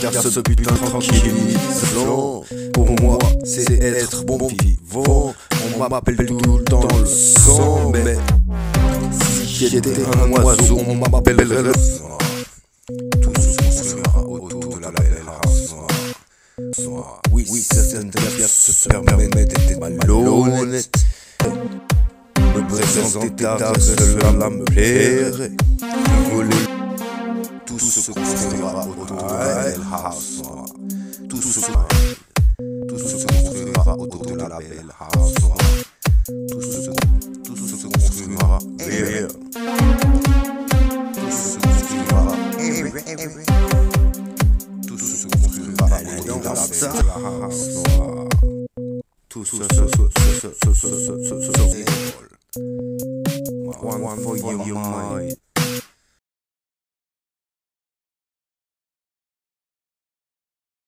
Car ce putain tranquillisant, pour moi, c'est être bon vivant. On m'appelle tout le temps le sang, mais si j'étais un oiseau, on m'appellerait le Tout se construira autour de la belle race. Oui, oui, certaines pièces se permettent d'être malhonnêtes. Me présenter tard, cela me plairait. Voler tout se construira autour de la belle noire. Tout se tout se construira autour de la belle noire. Tout se tout se. Tout se construira Tout se construira autour de la belle noire. Tout se se se se se se se se se